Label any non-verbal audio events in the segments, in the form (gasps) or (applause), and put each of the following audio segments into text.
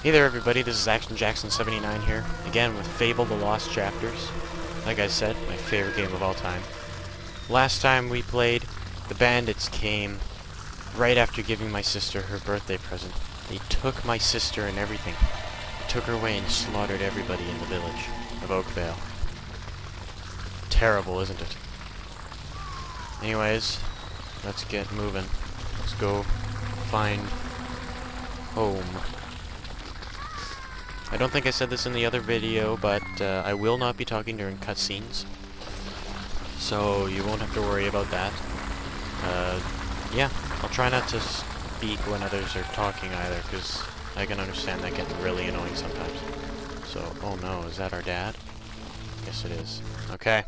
Hey there everybody, this is Action Jackson 79 here, again with Fable The Lost Chapters. Like I said, my favorite game of all time. Last time we played, the bandits came right after giving my sister her birthday present. They took my sister and everything. They took her away and slaughtered everybody in the village of Oakvale. Terrible, isn't it? Anyways, let's get moving. Let's go find home. I don't think I said this in the other video, but uh, I will not be talking during cutscenes. So you won't have to worry about that. Uh, yeah, I'll try not to speak when others are talking either, because I can understand that getting really annoying sometimes. So, oh no, is that our dad? Yes it is. Okay.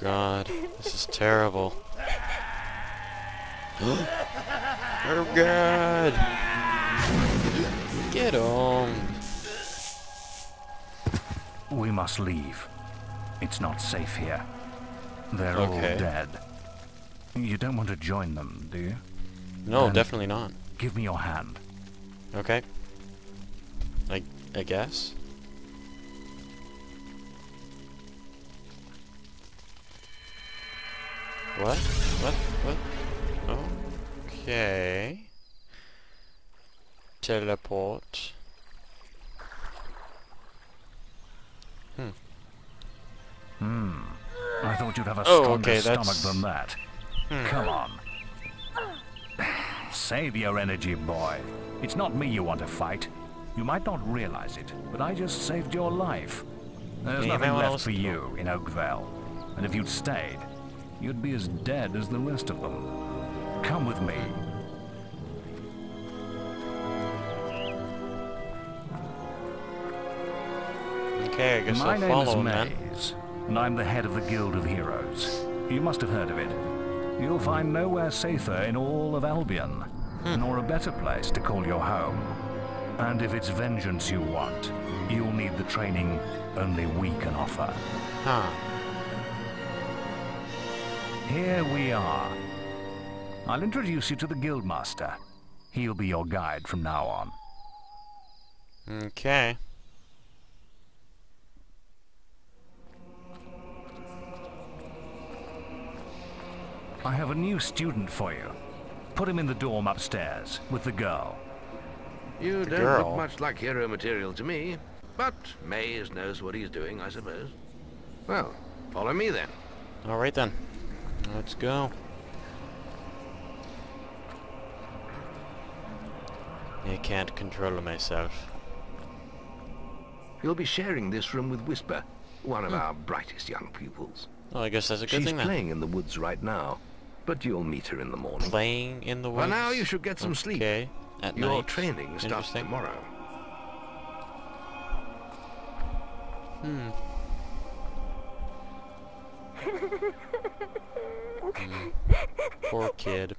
God, this is terrible. (gasps) oh god! Get on! We must leave. It's not safe here. They're all dead. You don't want to join them, do you? No, Then- definitely not. Give me your hand. Okay. I, I guess. What? What? What? Okay. Teleport. Hmm. Hmm. I thought you'd have a Oh, stronger okay, stomach than that. Hmm. Come on. Save your energy, boy. It's not me you want to fight. You might not realize it, but I just saved your life. There's Yeah, nothing left for you in Oakvale. And if you'd stayed, you'd be as dead as the rest of them. Come with me. Okay, I guess My I'll name follow is him then. Maze, and I'm the head of the Guild of Heroes. You must have heard of it. You'll find nowhere safer in all of Albion, Hmm. nor a better place to call your home. And if it's vengeance you want, you'll need the training only we can offer. Huh. Here we are. I'll introduce you to the Guildmaster. He'll be your guide from now on. Okay. I have a new student for you. Put him in the dorm upstairs with the girl. You The don't girl. look much like hero material to me, but Maze knows what he's doing, I suppose. Well, follow me then. Alright then. Let's go. I can't control myself. You'll be sharing this room with Whisper, one of our brightest young pupils. Oh, I guess that's a good She's thing then. playing in the woods right now, but you'll meet her in the morning. Playing in the woods. For now, you should get some sleep. Okay. At Your night. training starts tomorrow. Hmm. (laughs) Hmm. Poor kid.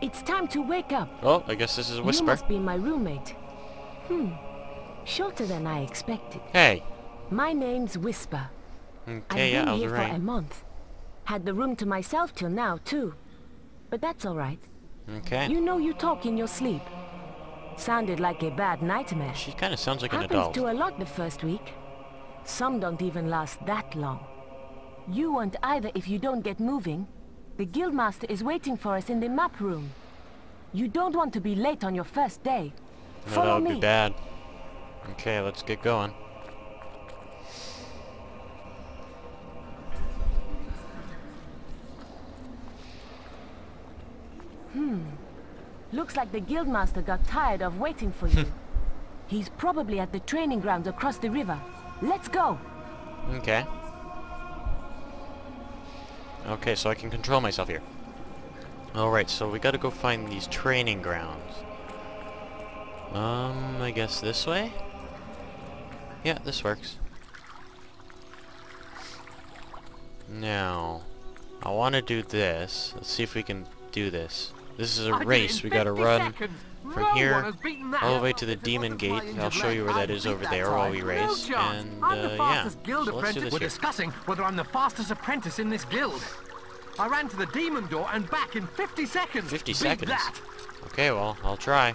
It's time to wake up. Oh, I guess this is a You whisper. must be my roommate. Hmm. Shorter than I expected. Hey. My name's Whisper. Okay, I've yeah, been I was here for a month. Had the room to myself till now, too. But that's all right. Okay. You know you talk in your sleep. Sounded like a bad nightmare. She kind of sounds like an adult. Happens to a lot the first week. Some don't even last that long. You won't either if you don't get moving. The Guildmaster is waiting for us in the map room. You don't want to be late on your first day. No, Follow that would me. be bad. Okay, let's get going. Hmm. Looks like the Guildmaster got tired of waiting for you. (laughs) He's probably at the training grounds across the river. Let's go! Okay. Okay, so I can control myself here. Alright, so we gotta go find these training grounds. Um, I guess this way? Yeah, this works. Now, I want to do this. Let's see if we can do this. This is a I did it race. in We gotta run seconds. from No here one has beaten that. all the way to the Demon wasn't for my Gate. I'll show you where leg, that I'd is beat over that there while we race. chance. And I'm the uh, yeah, guild so let's do this We're here. discussing whether I'm the fastest apprentice in this guild. I ran to the demon door and back in 50 seconds. 50 Beat seconds? That. Okay, well, I'll try.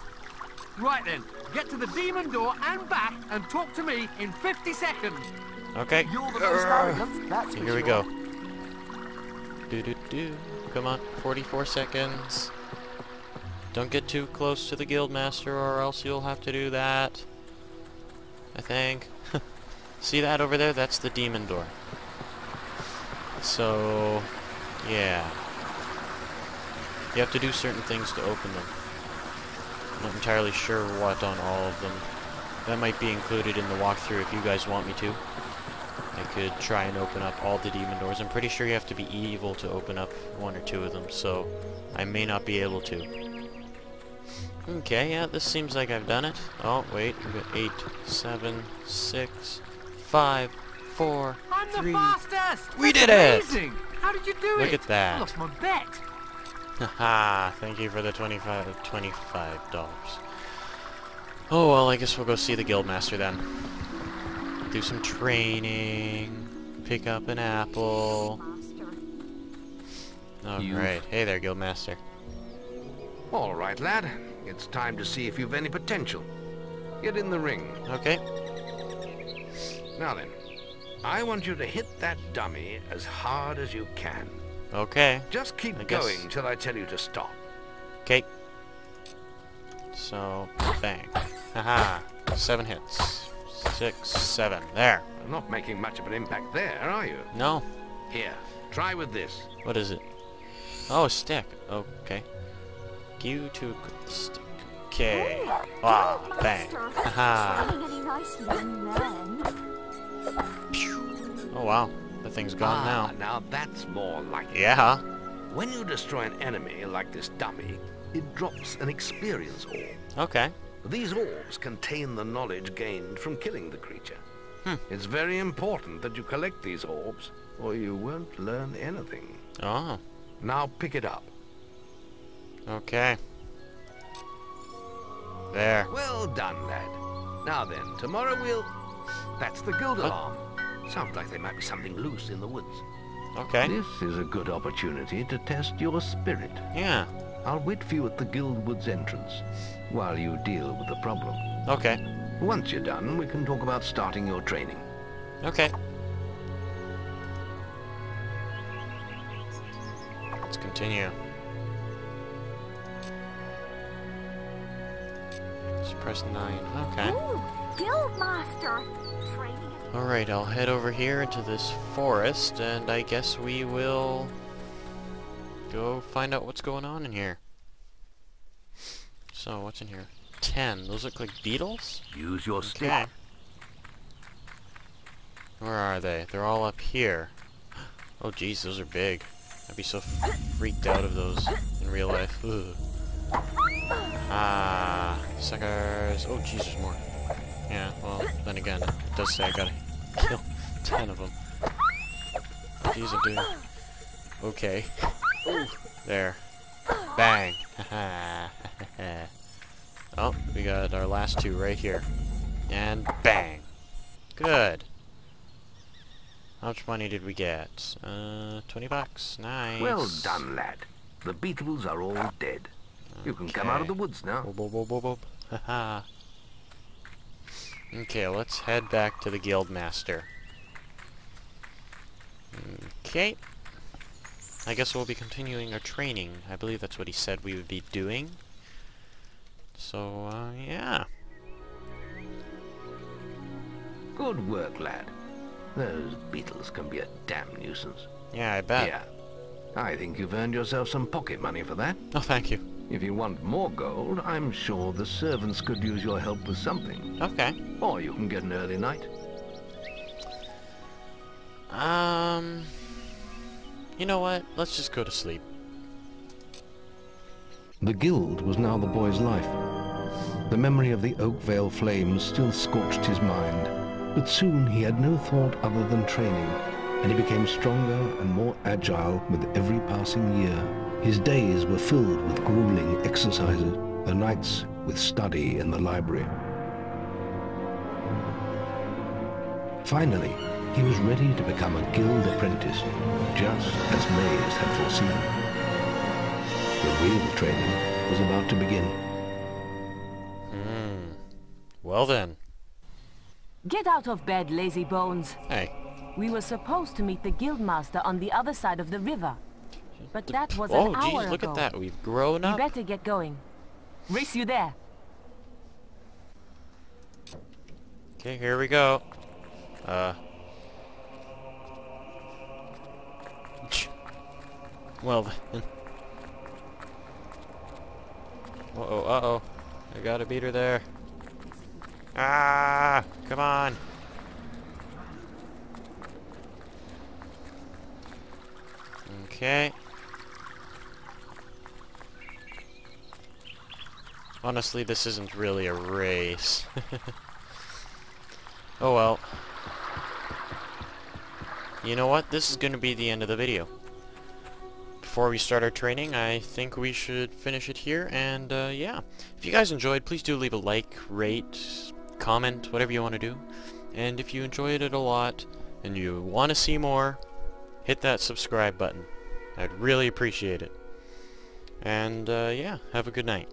Right then, get to the demon door and back and talk to me in 50 seconds. Okay. You're the most that's for Here we go. Do do do. Come on, 44 seconds. Don't get too close to the guildmaster or else you'll have to do that. I think. (laughs) See that over there? That's the demon door. So, yeah. You have to do certain things to open them. I'm not entirely sure what on all of them. That might be included in the walkthrough if you guys want me to. I could try and open up all the demon doors. I'm pretty sure you have to be evil to open up one or two of them, so I may not be able to. Okay, yeah, this seems like I've done it. Oh, wait, we got eight, seven, six, five, four, I'm the three. fastest. We That's did it! amazing. How did you do Look it? Look at that. I lost my bet. (laughs) Haha, thank you for the 25 $25. Oh, well, I guess we'll go see the guildmaster then. Do some training, pick up an apple. Alright, hey there, guildmaster. All right, lad. It's time to see if you've any potential. Get in the ring. Okay, Now then, I want you to hit that dummy as hard as you can. okay, Just keep I guess- going till I tell you to stop. okay. So, bang. Haha, seven hits. Six, seven. There. You're not making much of an impact there, are you? No, Here, try with this. what is it? Oh, a stick. Okay. You to a stick. Okay. Ah, bang. Haha. Oh wow, the thing's gone ah, now. now that's more like it. Yeah. When you destroy an enemy like this dummy, it drops an experience orb. Okay. These orbs contain the knowledge gained from killing the creature. Hmm. It's very important that you collect these orbs, or you won't learn anything. Oh. Now pick it up. Okay. There. Well done, lad. Now then, tomorrow we'll... That's the guild What? alarm. Sounds like there might be something loose in the woods. Okay. This is a good opportunity to test your spirit. Yeah. I'll wait for you at the guild woods entrance while you deal with the problem. Okay. Once you're done, we can talk about starting your training. Okay. Let's continue. Press 9. Okay. Ooh, Guildmaster! Training Alright, I'll head over here into this forest, and I guess we will go find out what's going on in here. So, what's in here? Ten. Those look like beetles? Use your Okay. Where are they? They're all up here. Oh jeez, those are big. I'd be so freaked out of those in real life. Ugh. Ah, suckers. Oh jeez, there's more. Yeah, well, then again, it does say I gotta kill (laughs) ten of them. Jeez, I'm doing... Okay. There. Bang. (laughs) oh, we got our last two right here. And bang. Good. How much money did we get? Uh, 20 bucks. Nice. Well done, lad. The beetles are all dead. You can come out of the woods now. Boop, boop, boop, boop, boop. (laughs) Haha. okay, let's head back to the guild master. Okay. I guess we'll be continuing our training. I believe that's what he said we would be doing. So, uh, yeah. Good work, lad. Those beetles can be a damn nuisance. Yeah, I bet. Yeah. I think you've earned yourself some pocket money for that. Oh, thank you. If you want more gold, I'm sure the servants could use your help with something. Okay. Or you can get an early night. Um... You know what? Let's just go to sleep. The guild was now the boy's life. The memory of the Oakvale flames still scorched his mind, but soon he had no thought other than training, and he became stronger and more agile with every passing year. His days were filled with grueling exercises, the nights with study in the library. Finally, he was ready to become a guild apprentice, just as Maze had foreseen. The real training was about to begin. Hmm. Well then. Get out of bed, lazy bones. Hey. We were supposed to meet the guildmaster on the other side of the river. But that was oh, an hour geez, look ago. at that. We've grown We up. better get going. Race you there. Okay, here we go. Uh. Well then. Uh-oh, uh-oh. I got a beater there. Ah! Come on! Okay. Honestly, this isn't really a race. (laughs) oh well. You know what? This is going to be the end of the video. Before we start our training, I think we should finish it here, and uh, yeah. If you guys enjoyed, please do leave a like, rate, comment, whatever you want to do. And if you enjoyed it a lot, and you want to see more, hit that subscribe button. I'd really appreciate it. And uh, yeah, have a good night.